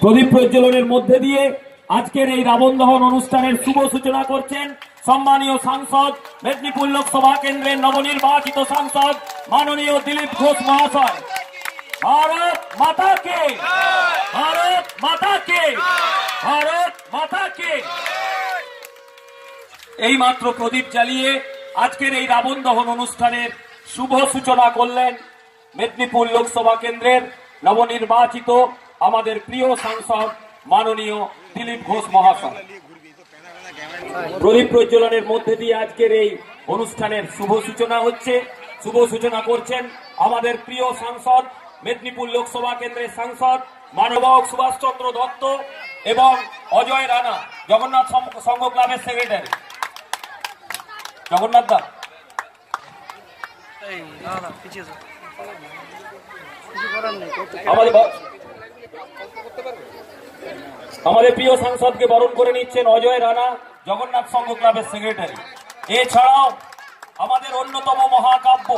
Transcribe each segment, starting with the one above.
প্রদীপ প্রজ্বলনের মধ্যে দিয়ে আজকের এই রাবণ দহন অনুষ্ঠানের শুভ সূচনা করছেন সম্মানীয় সাংসদ মেদিনীপুর লোকসভা কেন্দ্রের নবনির্বাচিত সাংসদ মাননীয় দিলীপ ঘোষ মহাশয়। ভারত মাতা কে ভারত মাতা কে ভারত এই মাত্র প্রদীপ জ্বালিয়ে আজকের এই রাবণ দহন অনুষ্ঠানের শুভ সূচনা করলেন মেদিনীপুর লোকসভা কেন্দ্রের নবনির্বাচিত আমাদের প্রিয় সাংসদ মাননীয় দিলীপ ঘোষ মহাশয়। প্রদীপ প্রজ্বলনের মধ্যে দিয়ে আজকের এই অনুষ্ঠানের শুভ সূচনা হচ্ছে। শুভ সূচনা করছেন আমাদের প্রিয় সাংসদ, মেদিনীপুর লোকসভা কেন্দ্রের সাংসদ মানবক সুভাষচন্দ্র দত্ত এবং অজয় রানা, জগন্নাথ সংঘ ক্লাবের সেক্রেটারি। জগন্নাথ দা। আমাদের আমাদের প্রিয় সাংসদকে বরণ করে নিচ্ছেন অজয় রানা জগন্নাথ সংঘ ক্লাবের সেক্রেটারি এছাড়াও আমাদের অন্যতম মহাকাব্য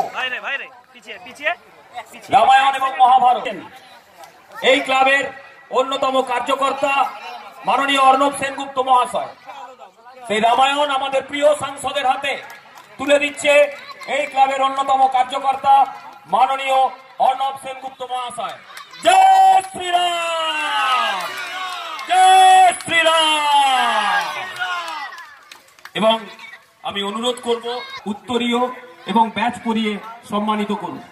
রামায়ণ এবং মহাভারত। এই ক্লাবের অন্যতম কার্যকর্তা মাননীয় অর্ণব সেনগুপ্ত মহাশয়। সেই রামায়ণ আমাদের প্রিয় সাংসদের হাতে তুলে দিচ্ছে এই ক্লাবের অন্যতম কার্যকর্তা মাননীয় অর্ণব সেনগুপ্ত মহাশয়। জয় শ্রীরাম! জয় শ্রীরাম! এবং আমি অনুরোধ করব উত্তরীয় এবং ব্যাচ পরিয়ে সম্মানিত করুন।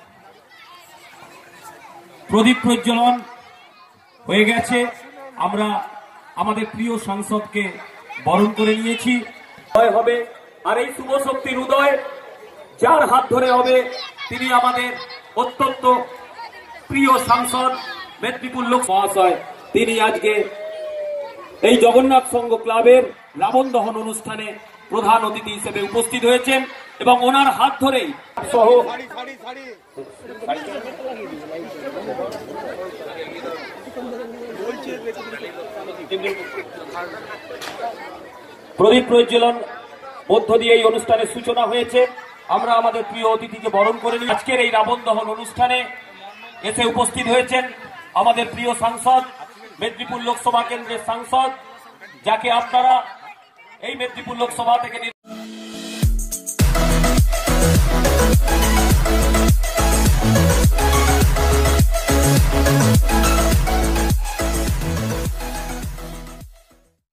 প্রদীপ প্রজ্বলন হয়ে গেছে। আমরা আমাদের প্রিয় সাংসদকে বরণ করে নিয়েছি। হবে আর এই শুভ শক্তির উদয়। যার হাত ধরে হবে তিনি আমাদের অত্যন্ত প্রিয় সাংসদ মেদিনীপুর লোক মহাশয়। তিনি আজকে এই জগন্নাথ সংঘ ক্লাবের রাবণ দহন অনুষ্ঠানে প্রধান অতিথি হিসেবে উপস্থিত হয়েছেন এবং ওনার হাত ধরেই সহ প্রদীপ প্রজ্বলন, মধ্য দিয়ে এই অনুষ্ঠানের সূচনা হয়েছে। আমরা আমাদের প্রিয় অতিথিকে বরণ করে নিই। আজকের এই রাবণ দহন অনুষ্ঠানে এসে উপস্থিত হয়েছেন আমাদের প্রিয় সাংসদ, মেদিনীপুর লোকসভা কেন্দ্রের সাংসদ, যাকে আপনারা এই মেদিনীপুর লোকসভা থেকে